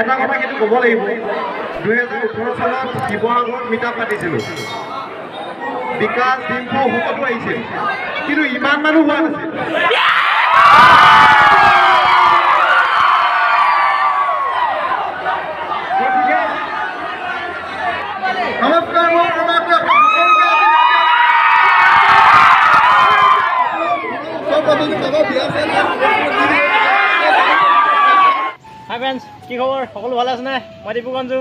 এটা কথা কিন্তু ক'ব লাগিব। দুহেজাৰ ওঠৰ চনত শিৱসাগৰত মিটাপ পাতিছিলোঁ। বিকাশ ডিম্পু সকলো আহিছিল। কিন্তু ইমান মানুহ হোৱা নাছিল। ফ্ৰেণ্ডছ কি খবৰ? সকলো ভালে আছেনে? মই দীপু গঞ্জু।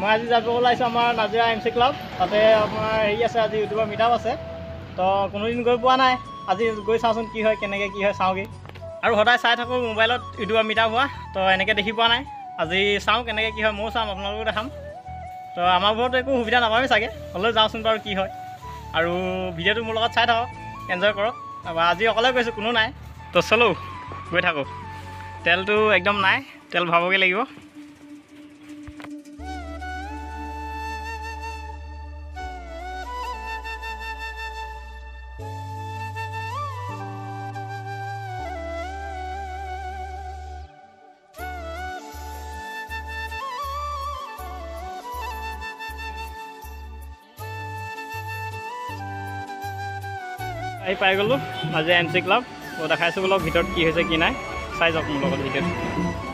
মই আজি যাব ওলাইছোঁ আমাৰ নাজিৰা এম চি ক্লাব তাতে আপোনাৰ হেৰি আছে আজি ইউটিউবৰ মিটাপ আছে। তো কোনোদিন গৈ পোৱা নাই। আজি গৈ চাওঁচোন কি হয় কেনেকৈ কি হয় চাওঁগৈ। আৰু সদায় চাই থাকোঁ মোবাইলত ইউটিউবৰ মিটাপ হোৱা। তো এনেকৈ দেখি পোৱা নাই। আজি চাওঁ কেনেকৈ কি হয় ময়ো চাম আপোনালোকো দেখাম। তো আমাৰ ঘৰতো একো সুবিধা নাপামেই চাগে। হ'লেও যাওঁচোন বাৰু কি হয়। আৰু ভিডিঅ'টো মোৰ লগত চাই থাকক। এনজয় কৰক। তাৰপৰা আজি অকলে গৈছোঁ কোনো নাই। তো চলো গৈ থাকোঁ। তেলটো একদম নাই। তেল ভৰাবগৈ লাগিব। আহি পাই গ'লোঁ আজি এম চি ক্লাব। দেখাইছোঁ বোলক ভিতৰত কি হৈছে কি নাই। চাই যাওক মোৰ লগত ভিডিঅ'টো।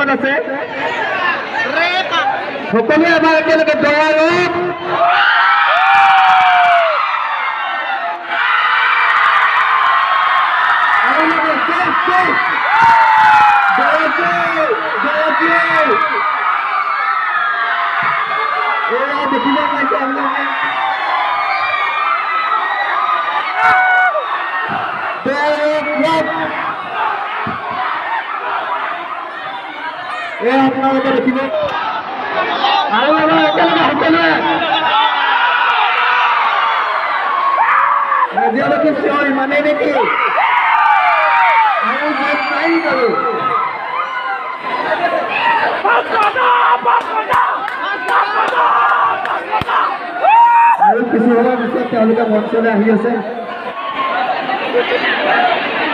বহুত ৱেটিঙত আছে সকলোৱে আমাৰ একেলগে দৌৰক দেখিব এই আপোনালোকে দেখিব আৰু এবাৰ একেলগে সকলোৱে ৰাজ্যলৈকে চিঞৰ ইমানেই নেকি আৰু যে পাৰি বাৰু আৰু কিছু সময়ৰ পিছত তেওঁলোকে মঞ্চলৈ আহি আছে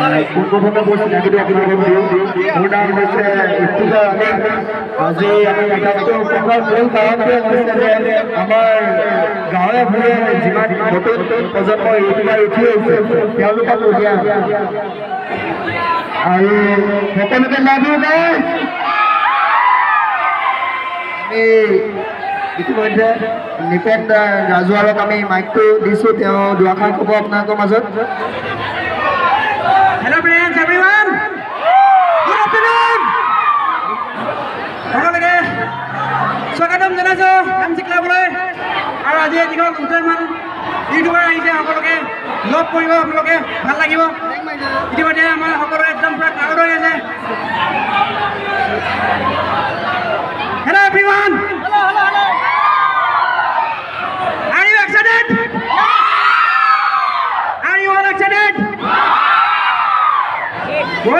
আপোনালোকক দিওঁ মোৰ নাম আলী আজি আমি হৈছে যে আমাৰ গাঁৱে ভূঞে যিমান নতুন প্ৰজন্ম ইউটিউবাৰ উঠি তেওঁলোকক উলিয়াই আৰু সকলোকে লাভ গাই আমি ইতিমধ্যে নিপেন ৰাজুৱাৰক আমি মাইকটো দিছোঁ তেওঁ দুআষাৰ ক'ব আপোনালোকৰ মাজত hello' friends everyone good afternoon সকলোকে স্বাগতম জনাইছোঁ এম চি ক্লাবলৈ আৰু আজি যিখন দুজনমান ইউটিউবাৰ আহিছে সকলোকে লগ কৰিব আপোনালোকে ভাল লাগিব ইতিমধ্যে আমাৰ সকলোৰে একদম পূৰা ক্ৰাউড হৈ আছে হেল্ল' এভৰিৱান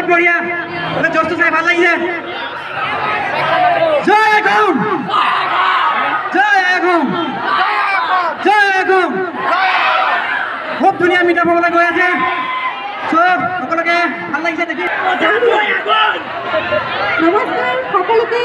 বহুত বঢ়িয়া। বোলে চাই, ভালো লাগিছে। খুব ধুনীয়া মিটাপ হ'বলৈ গৈ আছে। চব সকলোকে ভালো লাগিছে দেখি। নমস্কাৰ, সকলোকে।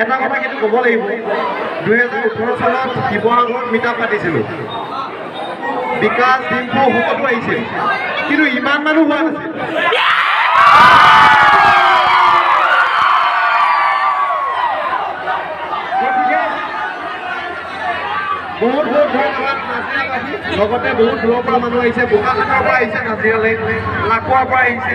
এটা কথা কিন্তু ক'ব লাগিব। দুহেজাৰ ওঠৰ চনত শিৱসাগৰত মিটাপ পাতিছিলোঁ। বিকাশ ডিম্পু সকলো আহিছিল। কিন্তু ইমান মানুহ হোৱা নাছিল। বহুত বহুত লগতে বহুত দূৰৰ পৰা মানুহ আহিছে। বোকাখাটৰ পৰা আহিছে নাজিৰালৈ লাকুৱাৰ পৰা আহিছে।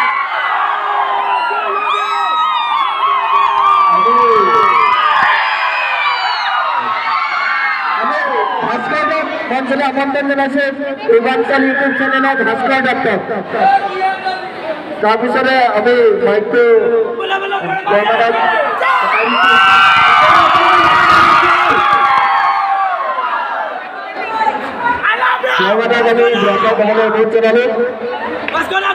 মঞ্চলৈ আমন্ত্ৰণ জনাইছে পূৰ্বাঞ্চল ইউটিউব চেনেলত ভাস্কৰ দত্তক তাৰপিছতে আমি মাইকটো আমি ব্ৰহ্ম কমলৰ অনুৰোধ ভাস্কৰদা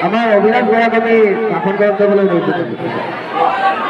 আমাৰ অভিলাষ বৰাক আমি গ্ৰহণ কৰিবলৈ জনাইছোঁ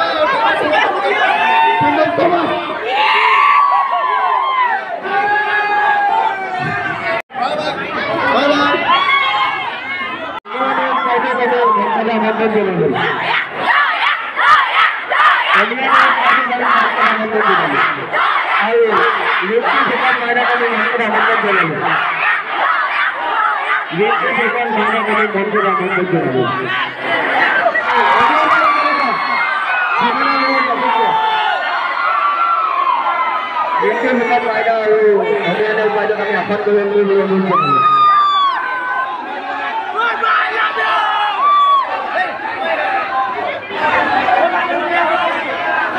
আৰু লেফটি দোকান মাইনাকালি মন্দিৰ আনন্দ জনাব লেফটি দোকান মাইনাকালি মন্দিৰ আনন্দ জনাব লেফটি দোকান মাইনা আৰু আমি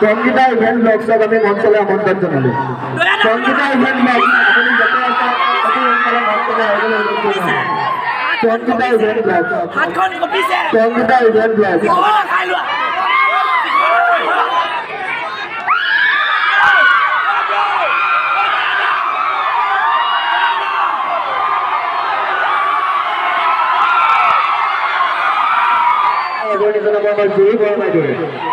সঙ্গীতা ইভেন্ট ব্লগ সব আমি মঞ্চলে আমন্ত্রণ জনালো সঙ্গীতা ইভেন্ট ব্লগ আপুনি যতে আছে অতি সোনকালে মঞ্চলে Sangeeta event blog Sangeeta event blog জনাব আমাৰ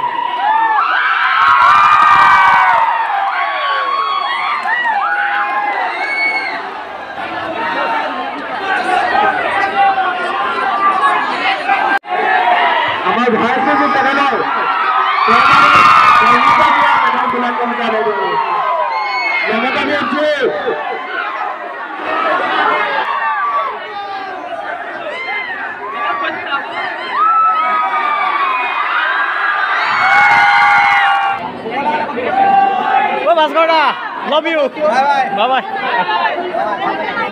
Love you. Bye bye. Bye bye. bye, -bye.